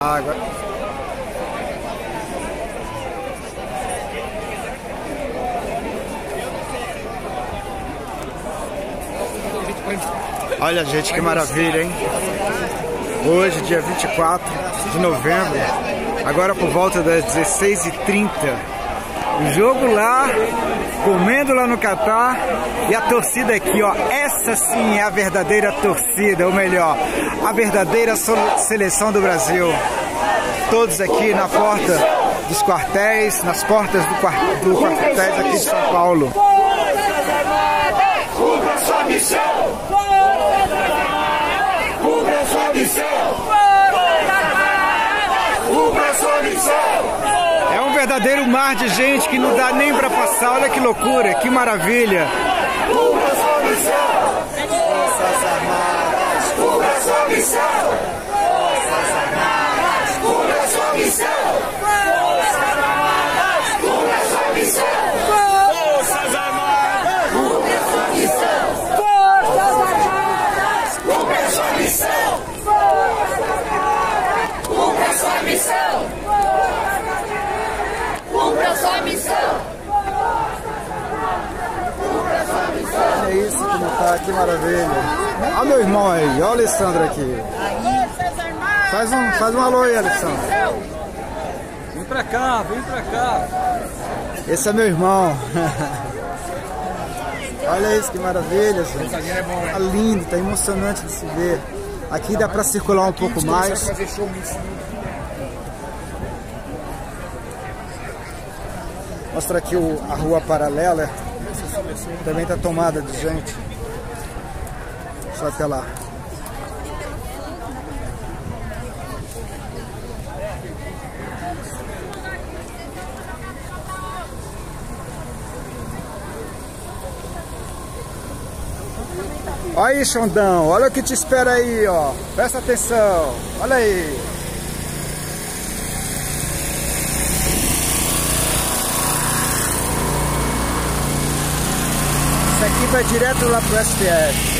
Água. Olha, gente, que maravilha, hein? Hoje, dia 24 de novembro, agora por volta das 16h30. Jogo lá, comendo lá no Catar e a torcida aqui, ó. Essa sim é a verdadeira torcida, ou melhor, a verdadeira seleção do Brasil. Todos aqui na porta dos quartéis, nas portas do, quart do quartéis aqui de São Paulo. Cumpra sua missão! Cumpra sua missão! Cumpra sua missão! Verdadeiro mar de gente que não dá nem para passar. Olha que loucura, que maravilha! Cumpra sua missão! Forças Armadas, cumpra sua missão! Ah, que maravilha. Olha meu irmão aí, olha o Alessandro aqui. Faz um, faz um alô aí, Alessandro. Vem pra cá, vem pra cá. Esse é meu irmão. olha isso, que maravilha, gente. Tá lindo, tá emocionante de se ver. Aqui dá pra circular um pouco mais. Mostra aqui o, a rua paralela. Também tá tomada de gente. Só até lá. Olha aí, Xondão, olha o que te espera aí, ó. Presta atenção, olha aí. Isso aqui vai direto lá pro STF.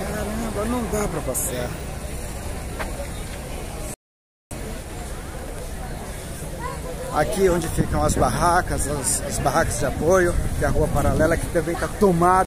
Caramba, não dá para passear. Aqui onde ficam as barracas, as, as barracas de apoio, que é a rua paralela que também está tomada.